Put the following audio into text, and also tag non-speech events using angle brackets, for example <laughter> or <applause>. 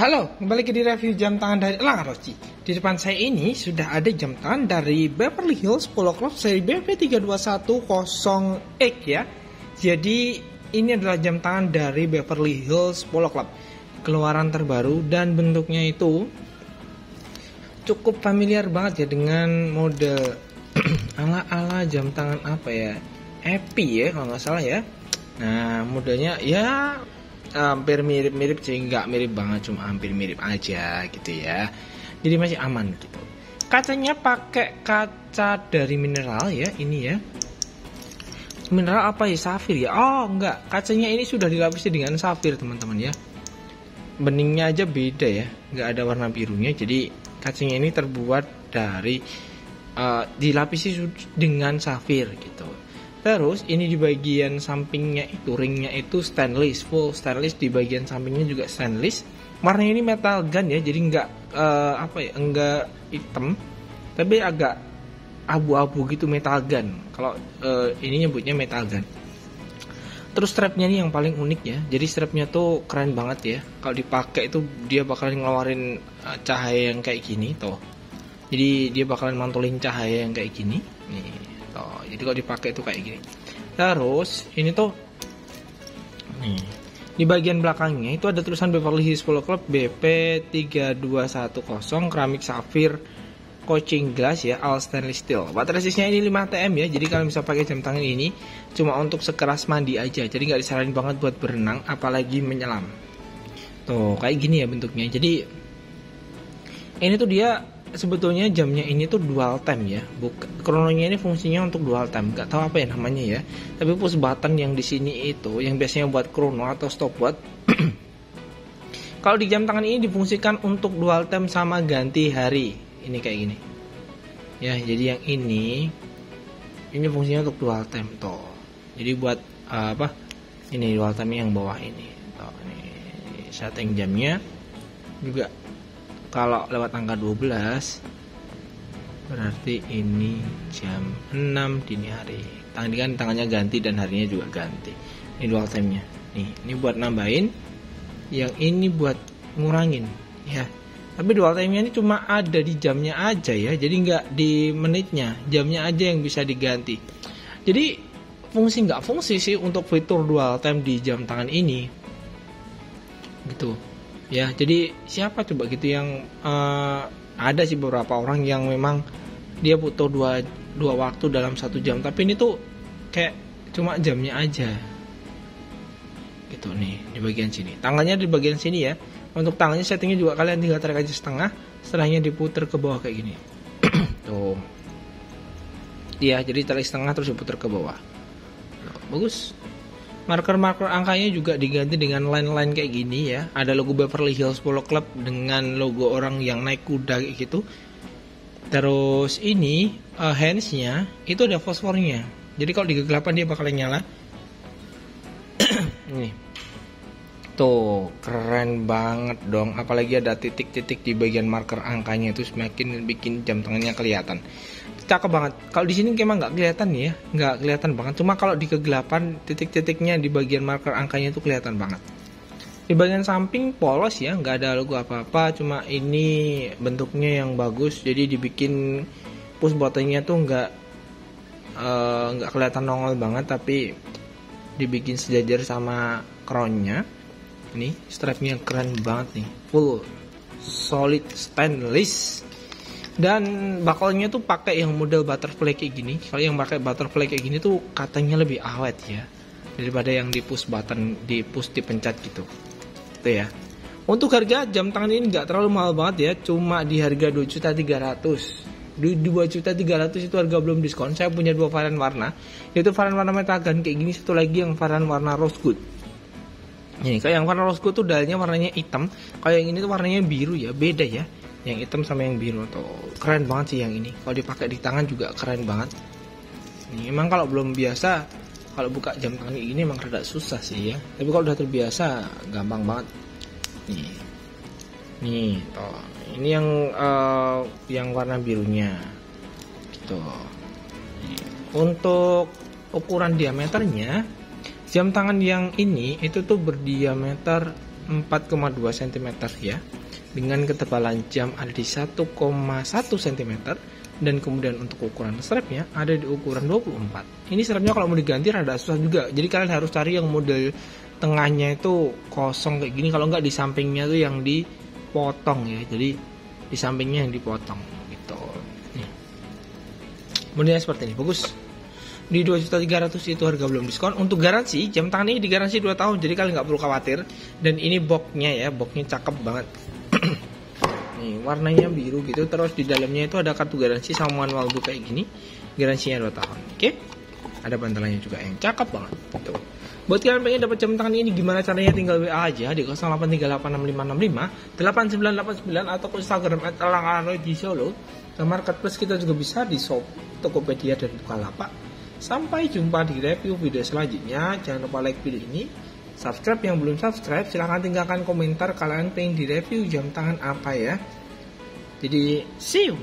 Halo, kembali ke di review jam tangan dari Elang Roci. Di depan saya ini sudah ada jam tangan dari Beverly Hills Polo Club seri BP32110X ya. Jadi ini adalah jam tangan dari Beverly Hills Polo Club. Keluaran terbaru dan bentuknya itu cukup familiar banget ya dengan mode <clears throat> ala-ala jam tangan apa ya? Epi ya kalau nggak salah ya. Nah, modelnya ya hampir mirip-mirip sih nggak mirip banget cuma hampir mirip aja gitu ya. Jadi masih aman gitu. Kacanya pakai kaca dari mineral ya ini ya. Mineral apa ya? Safir ya? Oh enggak kacanya ini sudah dilapisi dengan safir teman-teman ya. Beningnya aja beda ya nggak ada warna birunya. Jadi kacanya ini terbuat dari uh, dilapisi dengan safir gitu Terus ini di bagian sampingnya itu ringnya itu stainless full stainless di bagian sampingnya juga stainless. Warnanya ini metal gun ya, jadi nggak uh, apa ya, enggak hitam, tapi agak abu-abu gitu metal gun. Kalau uh, ini nyebutnya metal gun. Terus strapnya ini yang paling unik ya. Jadi strapnya tuh keren banget ya. Kalau dipakai itu dia bakalan ngeluarin uh, cahaya yang kayak gini tuh. Jadi dia bakalan mantulin cahaya yang kayak gini. Nih Tuh, jadi kalau dipakai itu kayak gini. Terus ini tuh nih di bagian belakangnya itu ada tulisan Beverly Hills Polo Club BP 3210 keramik safir coaching glass ya all stainless steel. Baterai resistnya ini 5 TM ya. Jadi kalian bisa pakai jam tangan ini cuma untuk sekeras mandi aja. Jadi nggak disaranin banget buat berenang apalagi menyelam. Tuh, kayak gini ya bentuknya. Jadi ini tuh dia sebetulnya jamnya ini tuh dual time ya. Buk krononya ini fungsinya untuk dual time. Gak tahu apa ya namanya ya. Tapi push button yang di sini itu yang biasanya buat krono atau stopwatch. <clears throat> Kalau di jam tangan ini difungsikan untuk dual time sama ganti hari. Ini kayak gini. Ya, jadi yang ini ini fungsinya untuk dual time toh. Jadi buat uh, apa? Ini dual time yang bawah ini. Tuh, ini setting jamnya juga kalau lewat angka 12 berarti ini jam 6 dini hari. Tangan kan tangannya ganti dan harinya juga ganti. Ini dual time nya nih ini buat nambahin yang ini buat ngurangin ya. Tapi dual time nya ini cuma ada di jamnya aja ya. Jadi nggak di menitnya jamnya aja yang bisa diganti. Jadi fungsi nggak fungsi sih untuk fitur dual time di jam tangan ini? Gitu ya jadi siapa coba gitu yang uh, ada sih beberapa orang yang memang dia butuh dua dua waktu dalam satu jam. Tapi ini tuh kayak cuma jamnya aja. Gitu nih di bagian sini. Tangannya di bagian sini ya. Untuk tangannya settingnya juga kalian tinggal tarik aja setengah. Setelahnya diputer ke bawah kayak gini. <clears throat> Tuh. Iya jadi tarik setengah terus diputer ke bawah. Bagus marker-marker angkanya juga diganti dengan line-line kayak gini ya. Ada logo Beverly Hills Polo Club dengan logo orang yang naik kuda kayak gitu. Terus ini uh, handsnya itu ada fosfornya. Jadi kalau di kegelapan dia bakalan nyala. <clears throat> Ini tuh keren banget dong apalagi ada titik-titik di bagian marker angkanya itu semakin bikin jam tangannya kelihatan cakep banget. Kalau di sini emang nggak kelihatan ya, nggak kelihatan banget. Cuma kalau di kegelapan titik-titiknya di bagian marker angkanya itu kelihatan banget. Di bagian samping polos ya, nggak ada logo apa-apa. Cuma ini bentuknya yang bagus, jadi dibikin push buttonnya tuh nggak eh, nggak uh, kelihatan nongol banget, tapi dibikin sejajar sama crownnya. Ini strapnya keren banget nih, full solid stainless. Dan bakalnya tuh pakai yang model butterfly kayak gini. Kalau yang pakai butterfly kayak gini tuh katanya lebih awet ya daripada yang di push button di push dipencet gitu. Itu ya. Untuk harga jam tangan ini nggak terlalu mahal banget ya. Cuma di harga 2 juta 300 di 2 juta 300 itu harga belum diskon. Saya punya dua varian warna. Yaitu varian warna metagan kayak gini satu lagi yang varian warna rose gold ini kayak yang warna rose gold tuh dalnya warnanya hitam kalau yang ini tuh warnanya biru ya beda ya. Yang hitam sama yang biru tuh keren banget sih yang ini. Kalau dipakai di tangan juga keren banget. Ini emang kalau belum biasa kalau buka jam tangan ini emang rada susah sih ya. Tapi kalau udah terbiasa gampang banget. Nih. Nih tuh ini yang uh, yang warna birunya. Gitu. Untuk ukuran diameternya jam tangan yang ini itu tuh berdiameter 6 4,2 cm ya dengan ketebalan jam ada di 1,1 cm dan kemudian untuk ukuran strapnya ada di ukuran 24 ini strapnya kalau mau diganti rada susah juga jadi kalian harus cari yang model tengahnya itu kosong kayak gini kalau nggak di sampingnya tuh yang dipotong ya jadi di sampingnya yang dipotong gitu. Nih. Kemudian seperti ini bagus di 2.300 itu harga belum diskon. Untuk garansi jam tangan ini digaransi 2 tahun jadi kalian nggak perlu khawatir. Dan ini boxnya ya boxnya cakep banget. <clears throat> Nih warnanya biru gitu. Terus di dalamnya itu ada kartu garansi sama manual book kayak gini. Garansinya 2 tahun oke? Okay? ada bantalannya juga yang cakep banget gitu. buat kalian pengen dapat jam tangan ini gimana caranya tinggal WA aja di 08386565 8989 atau ke Instagram di Solo. Ke marketplace kita juga bisa di shop Tokopedia dan Bukalapak sampai jumpa di review video selanjutnya. Jangan lupa like video ini. Subscribe yang belum subscribe silahkan tinggalkan komentar kalian pengen di review jam tangan apa ya. Jadi see you